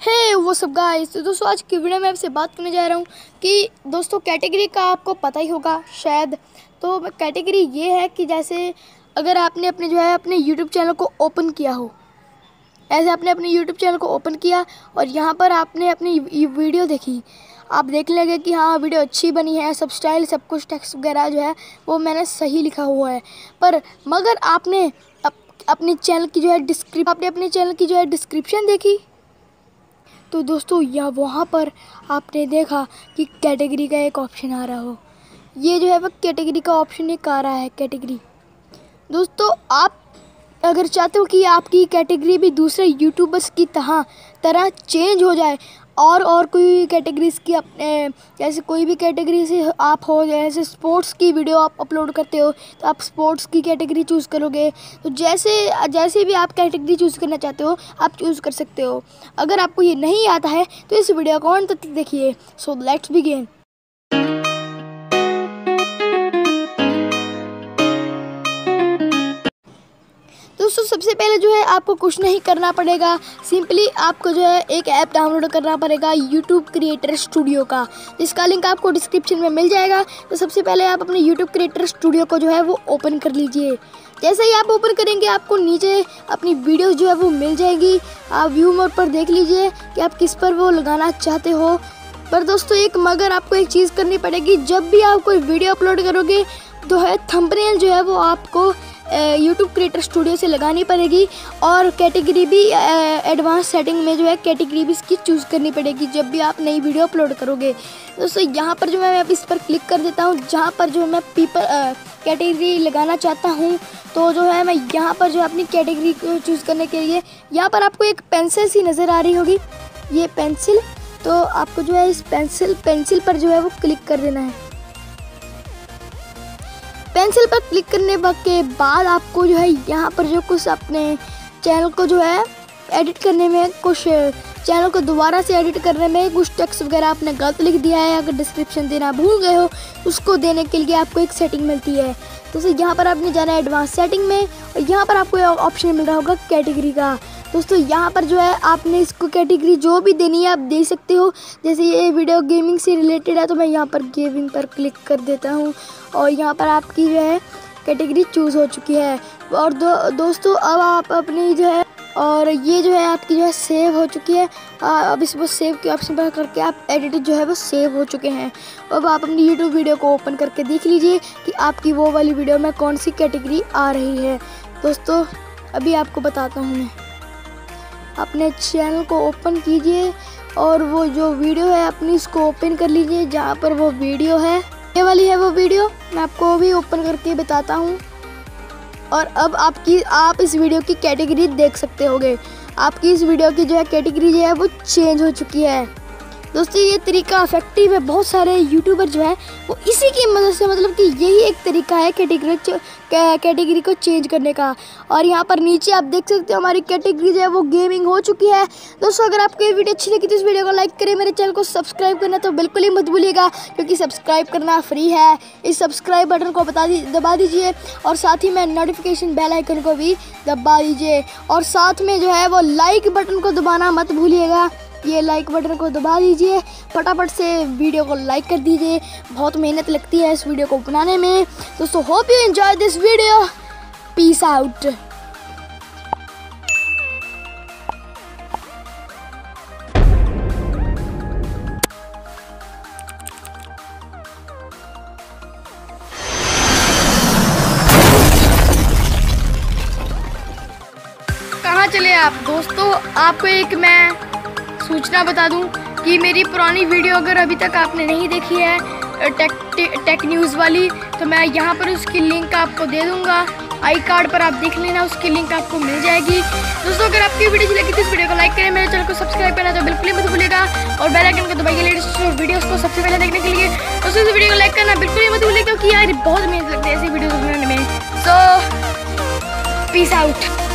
हे वो सब गाइस तो दोस्तों आज की वीडियो में आपसे बात करने जा रहा हूँ कि दोस्तों कैटेगरी का आपको पता ही होगा शायद। तो कैटेगरी ये है कि जैसे अगर आपने अपने जो है अपने यूट्यूब चैनल को ओपन किया हो ऐसे आपने अपने यूट्यूब चैनल को ओपन किया और यहाँ पर आपने अपनी वीडियो देखी आप देखने लगे कि हाँ वीडियो अच्छी बनी है सब स्टाइल सब कुछ टेक्स्ट वगैरह जो है वो मैंने सही लिखा हुआ है। पर मगर आपने अप, अपने चैनल की जो है डिस्क्रिप आपने अपने चैनल की जो है डिस्क्रिप्शन देखी तो दोस्तों, या वहाँ पर आपने देखा कि कैटेगरी का एक ऑप्शन आ रहा हो। ये जो है वह कैटेगरी का ऑप्शन एक आ रहा है, कैटेगरी। दोस्तों, आप अगर चाहते हो कि आपकी कैटेगरी भी दूसरे यूट्यूबर्स की तरह तरह चेंज हो जाए और और कोई कैटेगरीज की अपने, जैसे कोई भी कैटेगरी से आप हो, जैसे स्पोर्ट्स की वीडियो आप अपलोड करते हो तो आप स्पोर्ट्स की कैटेगरी चूज़ करोगे। तो जैसे जैसे भी आप कैटेगरी चूज़ करना चाहते हो, आप चूज़ कर सकते हो। अगर आपको ये नहीं आता है तो इस वीडियो को अंत तक देखिए। सो लेट्स बिगिन सबसे पहले जो है आपको कुछ नहीं करना पड़ेगा। सिंपली आपको जो है एक ऐप डाउनलोड करना पड़ेगा यूट्यूब क्रिएटर स्टूडियो का। जिसका लिंक आपको डिस्क्रिप्शन में मिल जाएगा। तो सबसे पहले आप अपने यूट्यूब क्रिएटर स्टूडियो को जो है वो ओपन कर लीजिए। जैसे ही आप ओपन करेंगे, आपको नीचे अपनी वीडियो जो है वो मिल जाएगी। आप व्यू मोड पर देख लीजिए कि आप किस पर वो लगाना चाहते हो। पर दोस्तों, एक मगर आपको एक चीज़ करनी पड़ेगी। जब भी आप कोई वीडियो अपलोड करोगे तो है थंबनेल जो है वो आपको यूट्यूब क्रिएटर स्टूडियो से लगानी पड़ेगी और कैटेगरी भी एडवांस सेटिंग में जो है कैटेगरी भी इसकी चूज़ करनी पड़ेगी जब भी आप नई वीडियो अपलोड करोगे। दोस्तों, यहाँ पर जो मैं अब इस पर क्लिक कर देता हूँ, जहाँ पर जो मैं पीपल कैटेगरी लगाना चाहता हूँ तो जो है मैं यहाँ पर जो अपनी कैटेगरी को चूज़ करने के लिए, यहाँ पर आपको एक पेंसिल सी नज़र आ रही होगी। ये पेंसिल तो आपको जो है इस पेंसिल पेंसिल पर जो है वो क्लिक कर देना है। पेंसिल पर क्लिक करने के बाद आपको जो है यहाँ पर जो कुछ अपने चैनल को जो है एडिट करने में कुछ चैनल को दोबारा से एडिट करने में कुछ टेक्स्ट वगैरह आपने गलत लिख दिया है, अगर डिस्क्रिप्शन देना भूल गए हो, उसको देने के लिए आपको एक सेटिंग मिलती है। तो यहाँ पर आपने जाना है एडवांस सेटिंग में और यहाँ पर आपको ऑप्शन मिल रहा होगा कैटेगरी का। दोस्तों, यहाँ पर जो है आपने इसको कैटेगरी जो भी देनी है आप दे सकते हो। जैसे ये वीडियो गेमिंग से रिलेटेड है तो मैं यहाँ पर गेमिंग पर क्लिक कर देता हूँ। और यहाँ पर आपकी जो है कैटेगरी चूज़ हो चुकी है। और दो, दोस्तों, अब आप अपनी जो है और ये जो है आपकी जो है सेव हो चुकी है। अब इस इसको सेव के ऑप्शन पर करके आप एडिट जो है वो सेव हो चुके हैं। अब आप अपनी यूट्यूब वीडियो को ओपन करके देख लीजिए कि आपकी वो वाली वीडियो में कौन सी कैटेगरी आ रही है। दोस्तों, अभी आपको बताता हूँ मैं। अपने चैनल को ओपन कीजिए और वो जो वीडियो है अपनी इसको ओपन कर लीजिए, जहाँ पर वो वीडियो है। ये वाली है वो वीडियो मैं आपको भी ओपन करके बताता हूँ। और अब आपकी, आप इस वीडियो की कैटेगरी देख सकते होगे। आपकी इस वीडियो की जो है कैटेगरी जो है वो चेंज हो चुकी है। दोस्तों, ये तरीका इफ़ेक्टिव है। बहुत सारे यूट्यूबर जो है, वो इसी की मदद से मतलब कि यही एक तरीका है कैटेगरी कैटेगरी को चेंज करने का। और यहाँ पर नीचे आप देख सकते हो, हमारी कैटेगरी जो है, वो गेमिंग हो चुकी है। दोस्तों, अगर आपको ये वीडियो अच्छी लगी तो इस वीडियो को लाइक करें, मेरे चैनल को सब्सक्राइब करना तो बिल्कुल ही मत भूलिएगा, क्योंकि सब्सक्राइब करना फ्री है। इस सब्सक्राइब बटन को बता दी, दबा दीजिए, और साथ ही में नोटिफिकेशन बेल आइकन को भी दबा दीजिए। और साथ में जो है, वो लाइक बटन को दबाना मत भूलिएगा। ये लाइक बटन को दबा दीजिए, फटाफट से वीडियो को लाइक कर दीजिए। बहुत मेहनत लगती है इस वीडियो को बनाने में। दोस्तों hope you enjoy this video peace out कहाँ चले आप? दोस्तों आपको एक मैं सूचना बता दूँ कि मेरी पुरानी वीडियो अगर अभी तक आपने नहीं देखी है टेक टेक न्यूज़ वाली तो मैं यहाँ पर उसकी लिंक आपको दे दूँगा। आई कार्ड पर आप देख लेना, उसकी लिंक आपको मिल जाएगी। दोस्तों, अगर आपकी वीडियो लगी तो इस वीडियो को लाइक करें, मेरे चैनल को सब्सक्राइब करना तो बिल्कुल ही मत भूलेगा और बेल आइकन को दबाइए लेटेस्ट वीडियोस को सबसे पहले देखने के लिए। दोस्तों, इस वीडियो को लाइक करना बिल्कुल ही मत भूलिए क्योंकि यार बहुत मेहनत लगती है ऐसी वीडियो बनाने में। सो पीस आउट